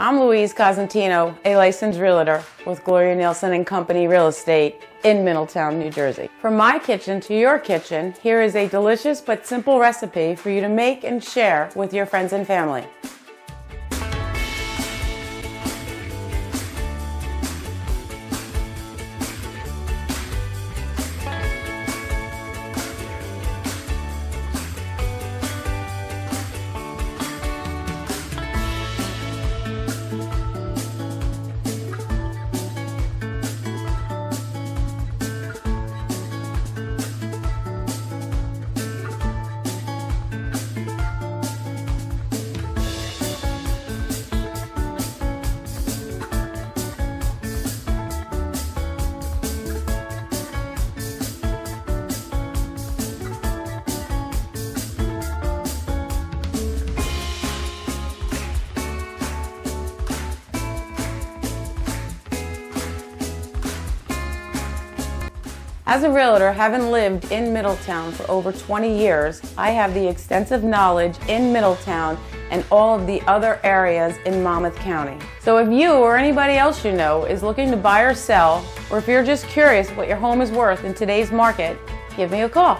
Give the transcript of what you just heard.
I'm Louise Cosentino, a licensed realtor with Gloria Nielsen and Company Real Estate in Middletown, New Jersey. From my kitchen to your kitchen, here is a delicious but simple recipe for you to make and share with your friends and family. As a realtor, having lived in Middletown for over 20 years, I have the extensive knowledge in Middletown and all of the other areas in Monmouth County. So if you or anybody else you know is looking to buy or sell, or if you're just curious what your home is worth in today's market, give me a call.